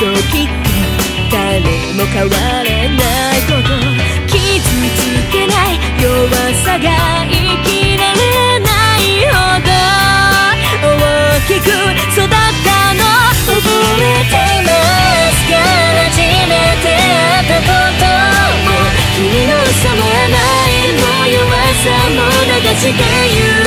嘘をきって誰も変われないこと傷つけない弱さが生きられないほど大きく育ったの覚えてますか初めて会ったことも君のさまないも弱さも流してゆ